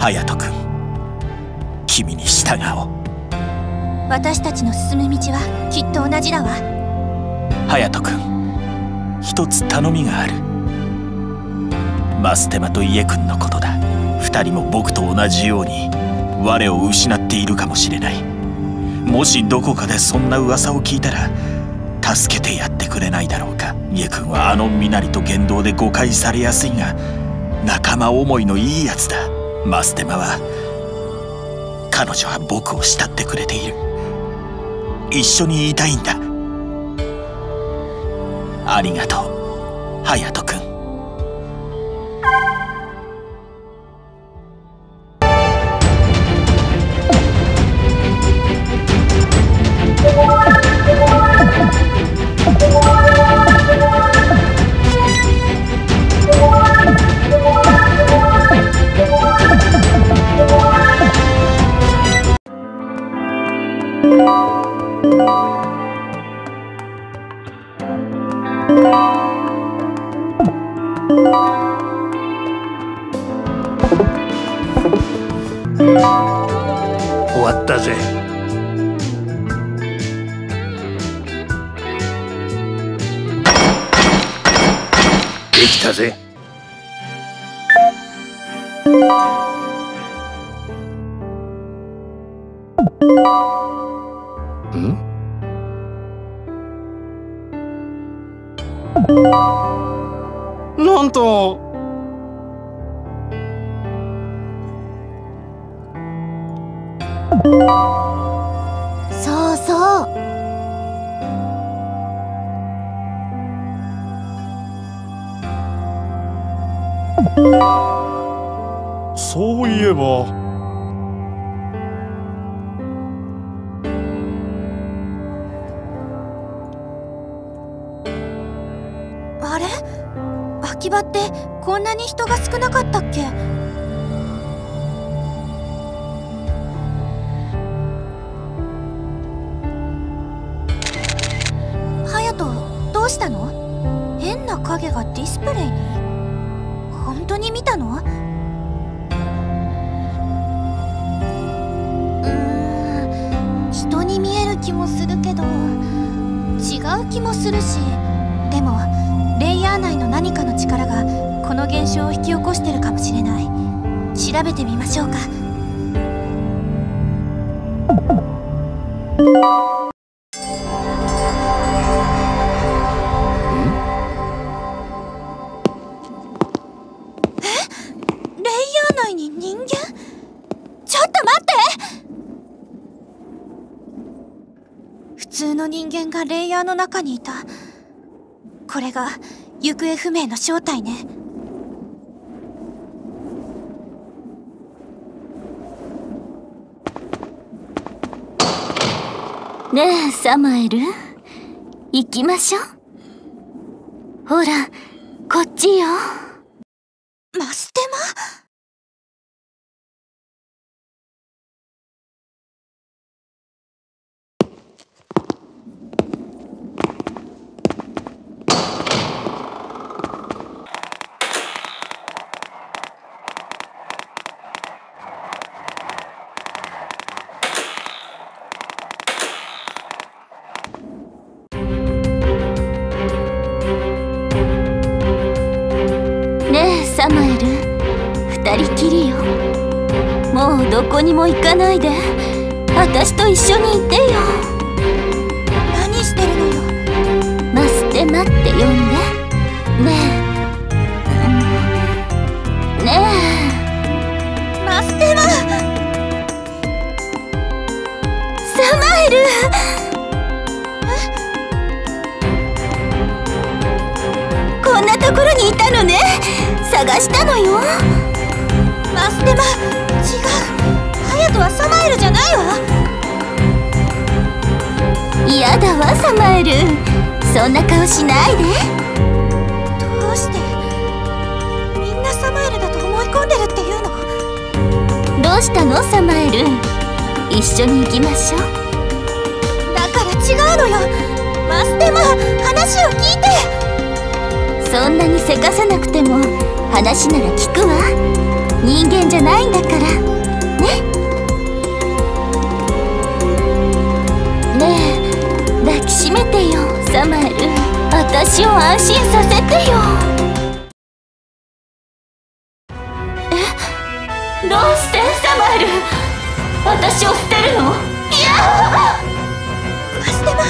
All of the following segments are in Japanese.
隼人君。君に従おう。私たちの進む道はきっと同じだわ。隼人君一つ頼みがある。マステマとイエ君のことだ。二人も僕と同じように我を失っているかもしれない。もしどこかでそんな噂を聞いたら助けてやってくれないだろうか。イエ君はあの身なりと言動で誤解されやすいが仲間思いのいいやつだマステマは彼女は僕を慕ってくれている。一緒にいたいんだ。ありがとう隼人君。できたぜ。ん？なんと。そうそう。そういえば。あれ？秋葉ってこんなに人が少なかったっけ？隼人どうしたの？変な影がディスプレイに。見たの？うん。人に見える気もするけど違う気もするしでもレイヤー内の何かの力がこの現象を引き起こしてるかもしれない。調べてみましょうか。間がレイヤーの中にいた。これが行方不明の正体ね。ねえサマエル？行きましょう。ほらこっちよ。マステマ？サマエル二人きりよ。もうどこにも行かないで。私と一緒にいてよ。何してるのよ。マステマって呼んで。ねえ嫌だわサマエル。そんな顔しないで。どうして？みんなサマエルだと思い込んでるっていうの？どうしたのサマエル？一緒に行きましょう。だから違うのよ。マステマ話を聞いて。そんなにせかさなくても話なら聞くわ。人間じゃないんだからしめてよサマエル。私を安心させてよ。え？どうしてサマエル？私を捨てるの？いや捨てま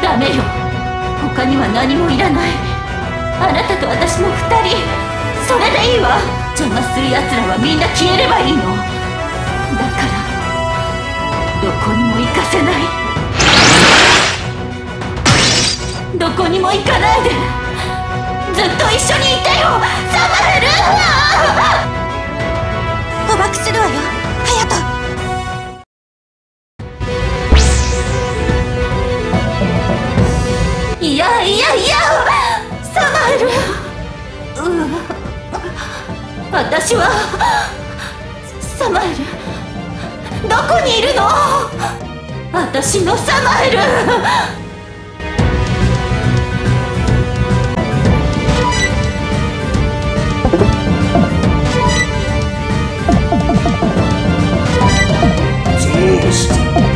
ダメよ。他には何もいらない。あなたと私の2人。それでいいわ。邪魔する奴らはみんな消えればいいの。だからどこにも行かせない。にも行かないで。ずっと一緒にいてよ。サマエル捕獲するわよ。ハヤトいやいやいや。サマエルう私は。サマエルどこにいるの？私のサマエルど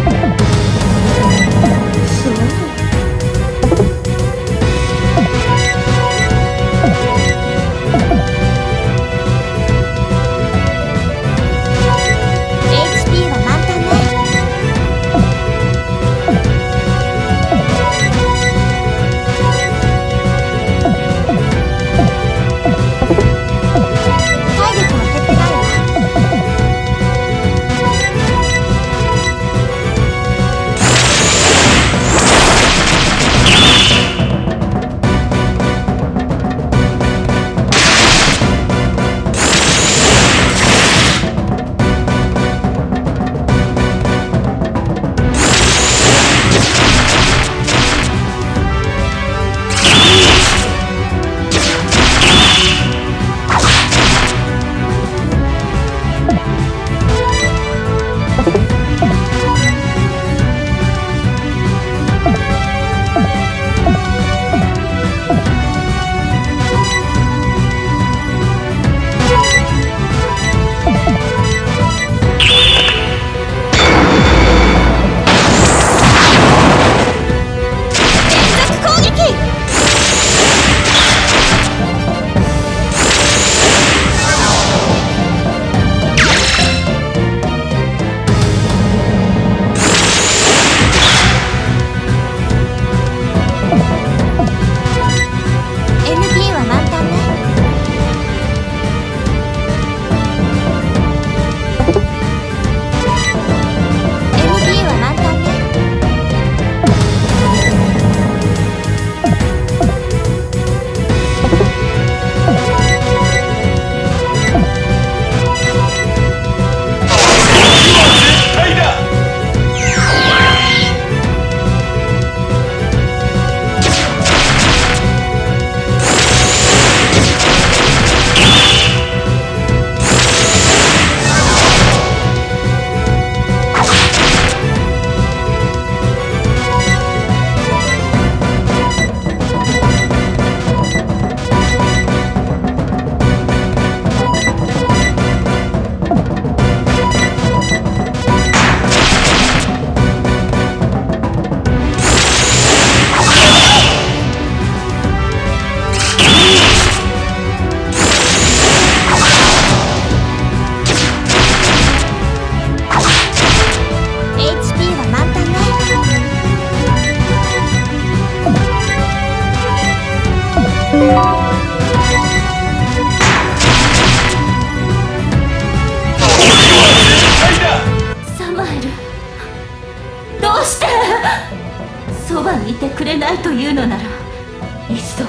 そばにいてくれないというのならいっそ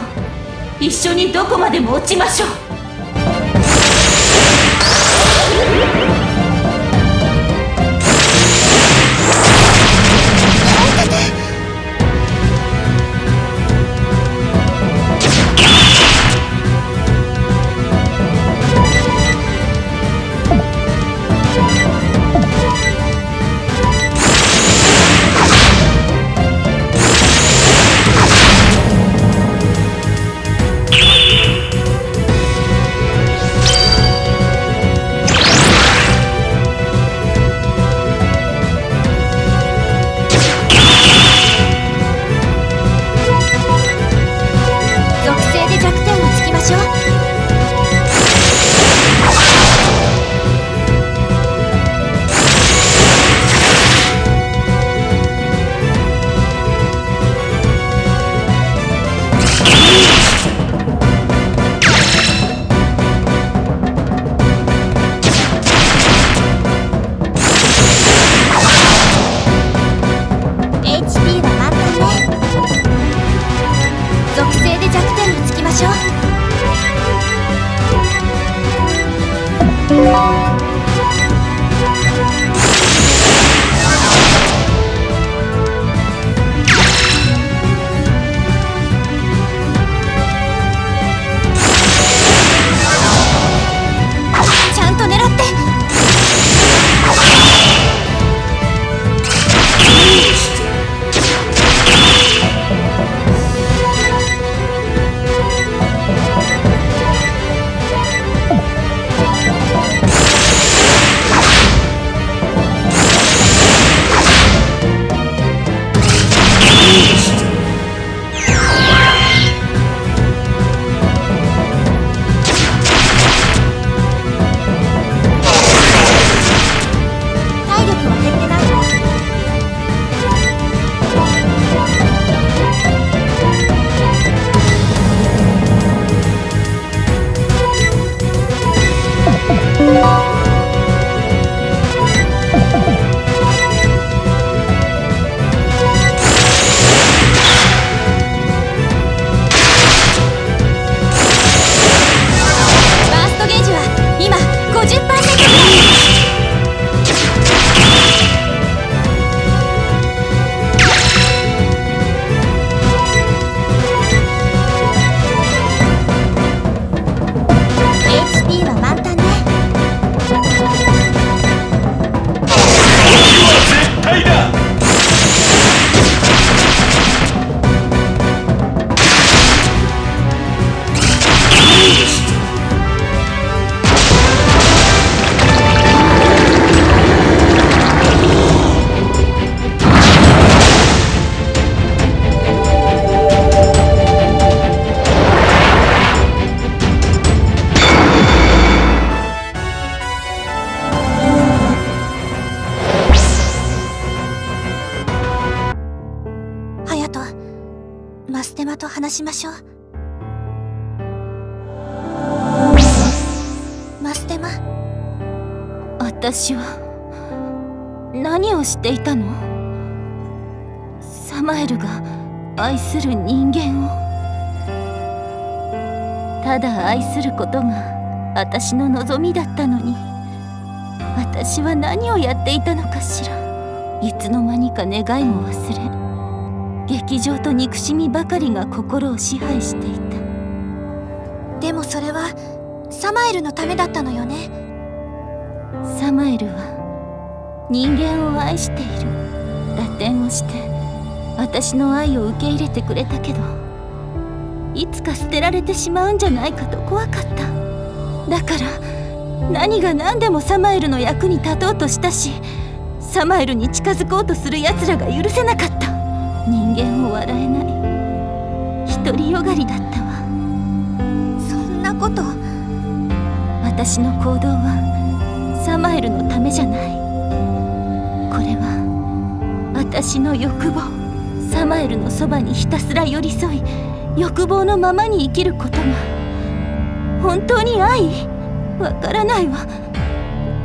一緒にどこまでも落ちましょう「話しましょう。マステマ。私は何をしていたの？サマエルが愛する人間を。ただ愛することが私の望みだったのに私は何をやっていたのかしら。いつの間にか願いも忘れ。劇場と憎しみばかりが心を支配していた。でもそれはサマエルのためだったのよね。サマエルは人間を愛している。打点をして私の愛を受け入れてくれたけどいつか捨てられてしまうんじゃないかと怖かった。だから何が何でもサマエルの役に立とうとしたしサマエルに近づこうとする奴らが許せなかった人間を笑えない。独りよがりだったわ。そんなこと。私の行動はサマエルのためじゃない。これは私の欲望。サマエルのそばにひたすら寄り添い欲望のままに生きることが本当に愛？わからないわ。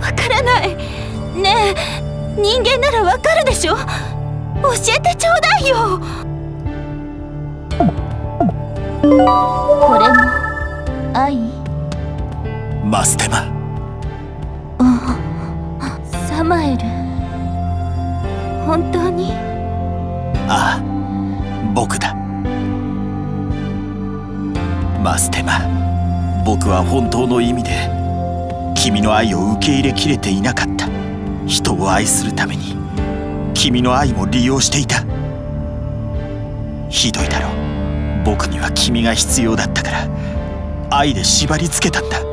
わからない。ねえ人間ならわかるでしょ？教えてちょうだいよ。これも愛？マステマ。サマエル。本当に？ああ僕だ。マステマ。僕は本当の意味で君の愛を受け入れきれていなかった。人を愛するために君の愛も利用していた。ひどいだろう。僕には君が必要だったから。愛で縛りつけたんだ。